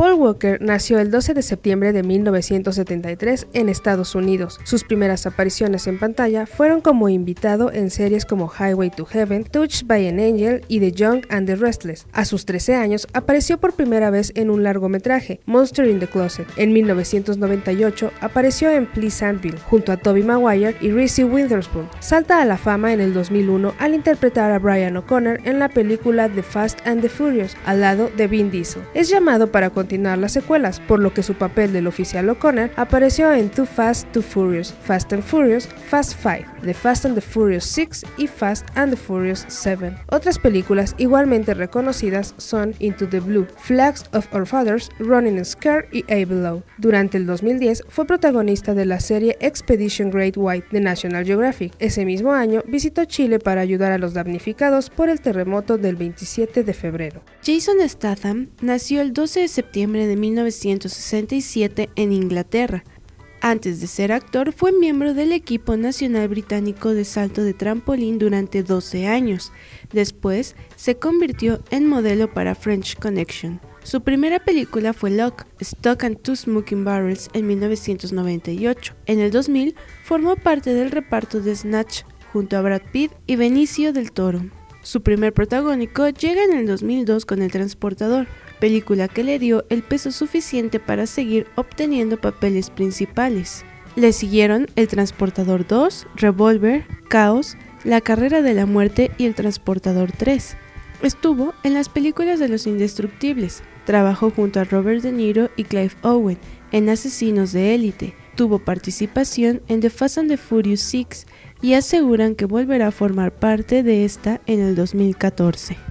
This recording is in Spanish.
Paul Walker nació el 12 de septiembre de 1973 en Estados Unidos. Sus primeras apariciones en pantalla fueron como invitado en series como Highway to Heaven, Touched by an Angel y The Young and the Restless. A sus 13 años apareció por primera vez en un largometraje, Monster in the Closet. En 1998 apareció en Please Anvil junto a Toby Maguire y Reese Witherspoon. Salta a la fama en el 2001 al interpretar a Brian O'Connor en la película The Fast and the Furious al lado de Vin Diesel. Es llamado para las secuelas, por lo que su papel del oficial O'Connor apareció en Too Fast, Too Furious, Fast and Furious, Fast 5, The Fast and the Furious 6 y Fast and the Furious 7. Otras películas igualmente reconocidas son Into the Blue, Flags of Our Fathers, Running Scared y A Below. Durante el 2010 fue protagonista de la serie Expedition Great White de National Geographic. Ese mismo año visitó Chile para ayudar a los damnificados por el terremoto del 27 de febrero. Jason Statham nació el 12 de septiembre de 1967 en Inglaterra. Antes de ser actor, fue miembro del equipo nacional británico de salto de trampolín durante 12 años. Después, se convirtió en modelo para French Connection. Su primera película fue Lock, Stock and Two Smoking Barrels en 1998. En el 2000, formó parte del reparto de Snatch junto a Brad Pitt y Benicio del Toro. Su primer protagónico llega en el 2002 con El Transportador, película que le dio el peso suficiente para seguir obteniendo papeles principales. Le siguieron El Transportador 2, Revolver, Caos, La Carrera de la Muerte y El Transportador 3. Estuvo en las películas de Los Indestructibles, trabajó junto a Robert De Niro y Clive Owen en Asesinos de Élite, tuvo participación en The Fast and the Furious 6 y aseguran que volverá a formar parte de esta en el 2014.